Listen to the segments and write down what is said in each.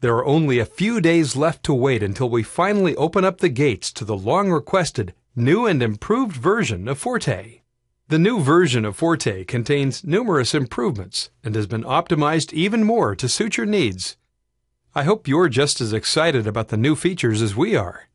There are only a few days left to wait until we finally open up the gates to the long requested new and improved version of Forte. The new version of Forte contains numerous improvements and has been optimized even more to suit your needs. I hope you're just as excited about the new features as we are.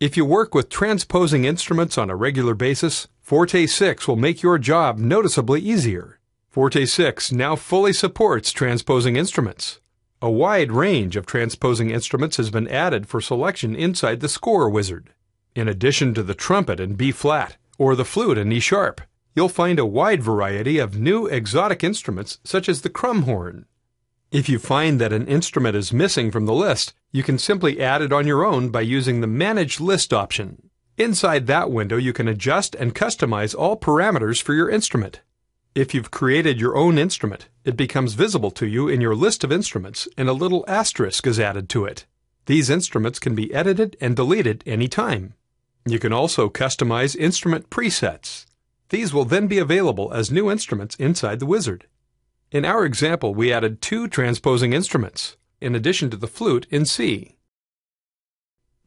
If you work with transposing instruments on a regular basis, Forte 6 will make your job noticeably easier. Forte 6 now fully supports transposing instruments. A wide range of transposing instruments has been added for selection inside the score wizard. In addition to the trumpet in B flat or the flute in E sharp, you'll find a wide variety of new exotic instruments such as the crumhorn. If you find that an instrument is missing from the list, you can simply add it on your own by using the Manage List option. Inside that window, you can adjust and customize all parameters for your instrument. If you've created your own instrument, it becomes visible to you in your list of instruments and a little asterisk is added to it. These instruments can be edited and deleted anytime. You can also customize instrument presets. These will then be available as new instruments inside the wizard. In our example, we added two transposing instruments, in addition to the flute in C.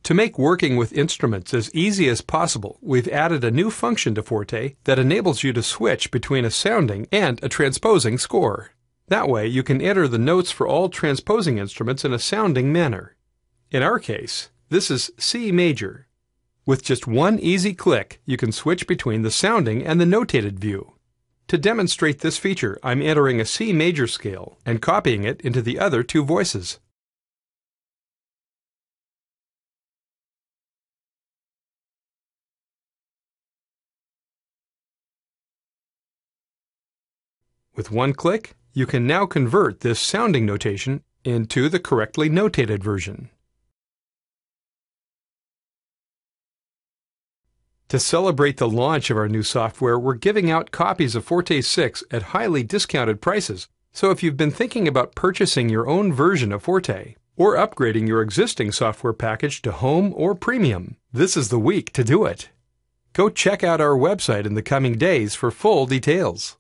To make working with instruments as easy as possible, we've added a new function to Forte that enables you to switch between a sounding and a transposing score. That way, you can enter the notes for all transposing instruments in a sounding manner. In our case, this is C major. With just one easy click, you can switch between the sounding and the notated view. To demonstrate this feature, I'm entering a C major scale and copying it into the other two voices. With one click, you can now convert this sounding notation into the correctly notated version. To celebrate the launch of our new software, we're giving out copies of Forte 6 at highly discounted prices. So if you've been thinking about purchasing your own version of Forte or upgrading your existing software package to Home or Premium, this is the week to do it. Go check out our website in the coming days for full details.